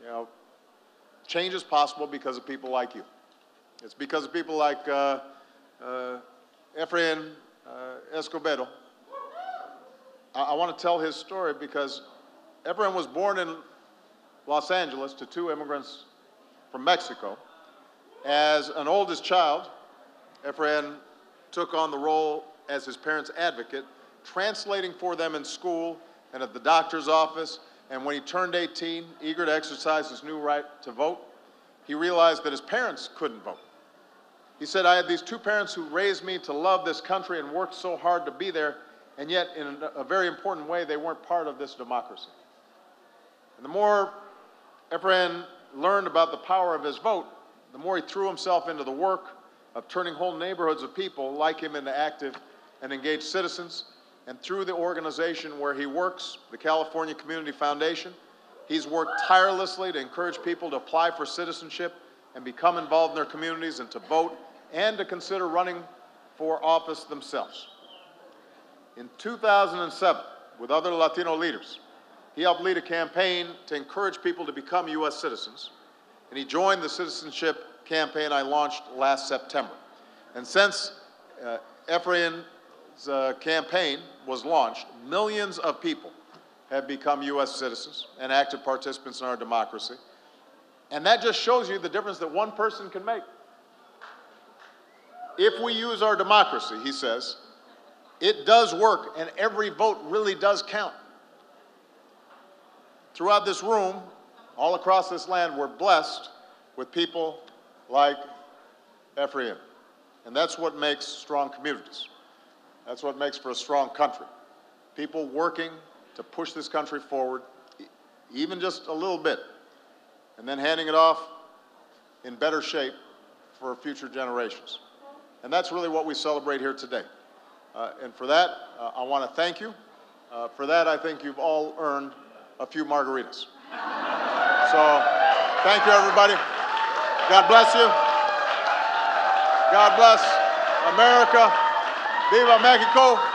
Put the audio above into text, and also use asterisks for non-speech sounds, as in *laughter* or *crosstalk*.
you know, change is possible because of people like you. It's because of people like uh, uh, Efrain uh, Escobedo. I, I want to tell his story because Efrain was born in Los Angeles to two immigrants from Mexico. As an oldest child, Efrain took on the role as his parents' advocate, translating for them in school and at the doctor's office. And when he turned 18, eager to exercise his new right to vote, he realized that his parents couldn't vote. He said, I had these two parents who raised me to love this country and worked so hard to be there, and yet, in a very important way, they weren't part of this democracy. And the more Efrain learned about the power of his vote, the more he threw himself into the work of turning whole neighborhoods of people like him into active and engaged citizens. And through the organization where he works, the California Community Foundation, he's worked tirelessly to encourage people to apply for citizenship and become involved in their communities and to vote and to consider running for office themselves. In 2007, with other Latino leaders, he helped lead a campaign to encourage people to become U.S. citizens, and he joined the citizenship campaign I launched last September. And since uh, Efrain's uh, campaign was launched, millions of people have become U.S. citizens and active participants in our democracy. And that just shows you the difference that one person can make. If we use our democracy, he says, it does work and every vote really does count. Throughout this room, all across this land, we're blessed with people like Efrain. And that's what makes strong communities. That's what makes for a strong country. People working to push this country forward, even just a little bit, and then handing it off in better shape for future generations. And that's really what we celebrate here today. Uh, and for that, uh, I want to thank you. Uh, for that, I think you've all earned a few margaritas. *laughs* So, thank you, everybody. God bless you. God bless America. Viva Mexico.